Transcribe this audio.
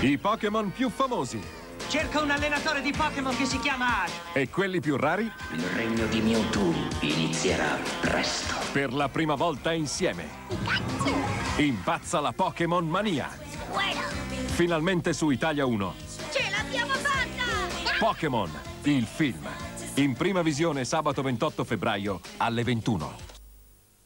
I Pokémon più famosi Cerca un allenatore di Pokémon che si chiama Ash. e quelli più rari Il regno di Mewtwo inizierà presto. per la prima volta insieme. Impazza la Pokémon Mania. Finalmente su Italia 1. Ce l'abbiamo fatta! Pokémon, il film. In prima visione sabato 28 febbraio alle 21.